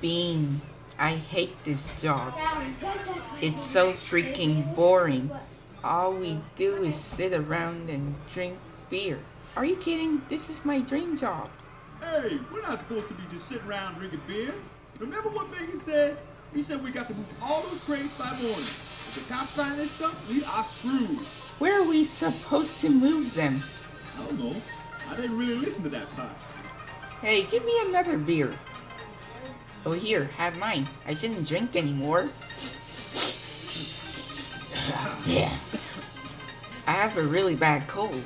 Bean, I hate this job. It's so freaking boring. All we do is sit around and drink beer. Are you kidding? This is my dream job. Hey, we're not supposed to be just sitting around drinking beer. Remember what Megan said? He said we got to move all those crates by morning. If the cops find this stuff, we are screwed. Where are we supposed to move them? I don't know. I didn't really listen to that part. Hey, give me another beer. Oh, here, have mine. I shouldn't drink anymore. yeah. I have a really bad cold.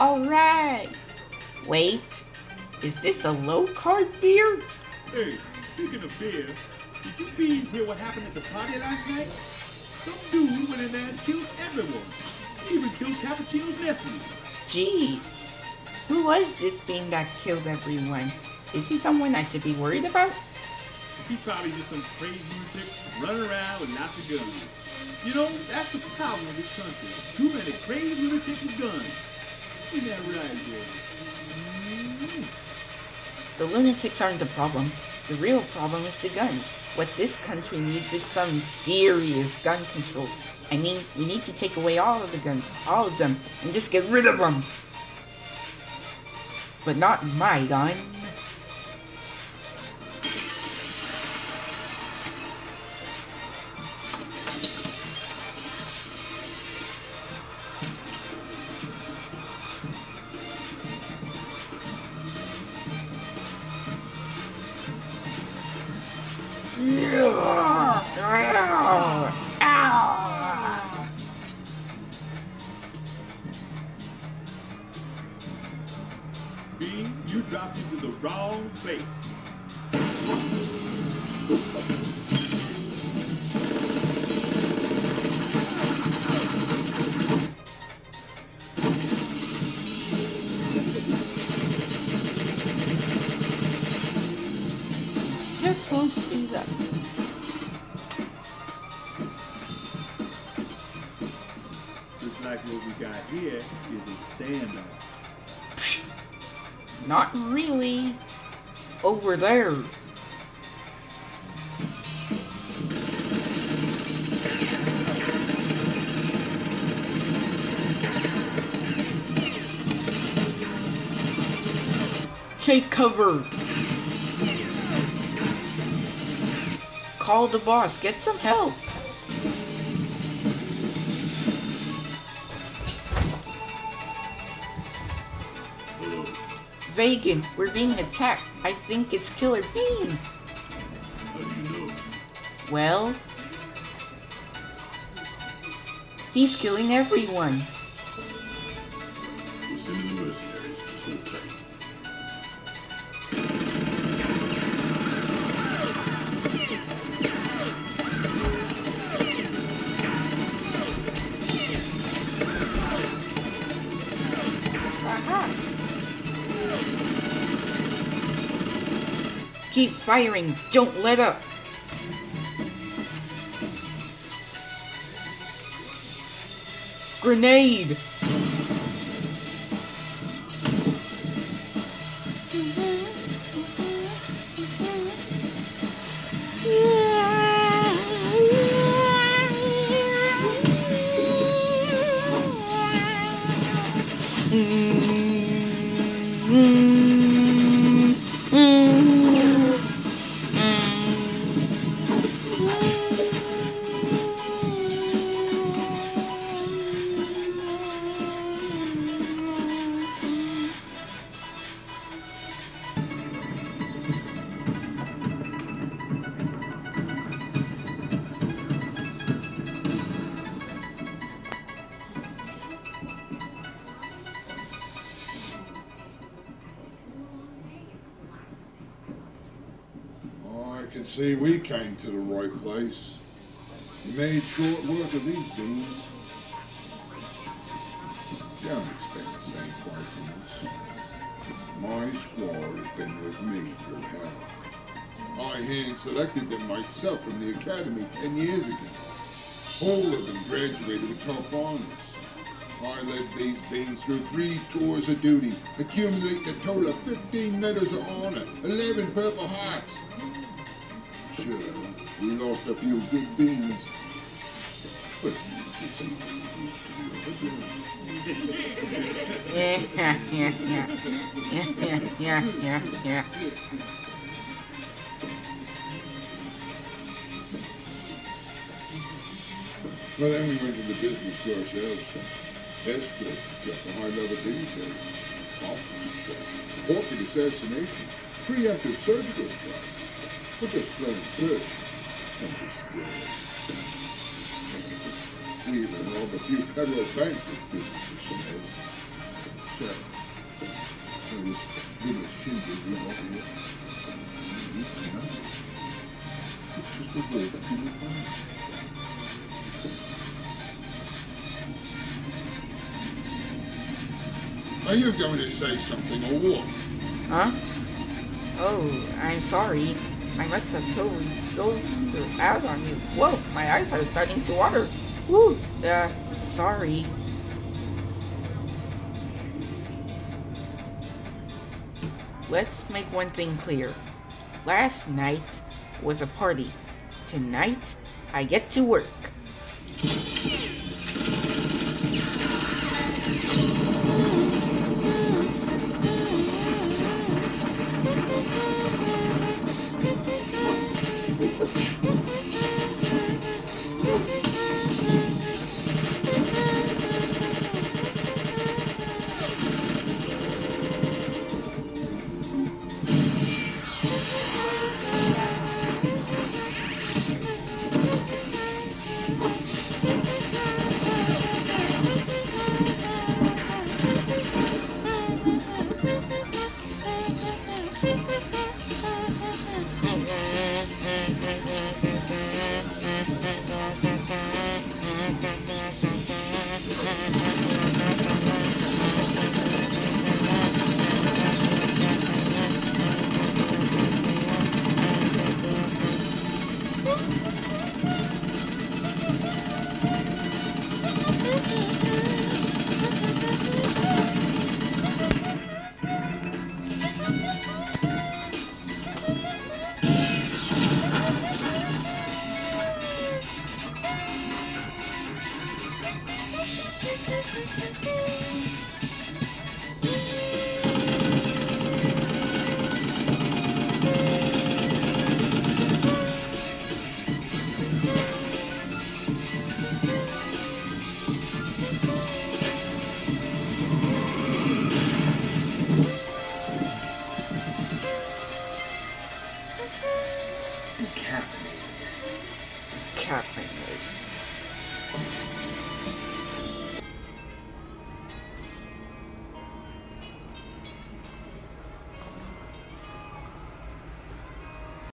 Alright. Wait. Is this a low carb beer? Hey, speaking of beer, did you beans hear what happened at the party last night? Some dude went in there and killed everyone. He even killed Cappuccino's nephew. Jeez. Who was this bean that killed everyone? Is he someone I should be worried about? He's probably just some crazy lunatic running around with lots of guns. You know, that's the problem with this country. Too many crazy lunatics with guns. Isn't that right, boy? The lunatics aren't the problem. The real problem is the guns. What this country needs is some serious gun control. I mean, we need to take away all of the guns, all of them, and just get rid of them. But not my gun. Place. Just won't speed up. Looks like what we got here is a stand-up. Not really. Over there. Take cover. Call the boss. Get some help. Vegan, we're being attacked. I think it's Killer Bean. Well, he's killing everyone. Keep firing. Don't let up. Grenade. Oh, I can see we came to the right place. Made short work of these beans. Don't expect the same us. My squad has been with me through hell. I hand selected them myself from the academy ten years ago. All of them graduated with top honors. I led these beans through three tours of duty, accumulating a total of 15 medals of honor, 11 purple hearts. We lost a few good beans. But you get some to the other guns. Yeah, yeah, yeah, yeah, yeah, yeah, yeah. Well, then we went to the business to ourselves. Got the high-level details. Hostage strike, corporate assassination, preemptive surgical strikes. Search and destroy. We even a few federal banks with so this little shindig we here, nothing. It's just a way that people find. Are you going to say something or what? Huh? Oh, I'm sorry. I must have totally sold out on you. Whoa, my eyes are starting to water. Woo, uh, sorry. Let's make one thing clear. Last night was a party. Tonight, I get to work. Decaffeinated. Caffeinated.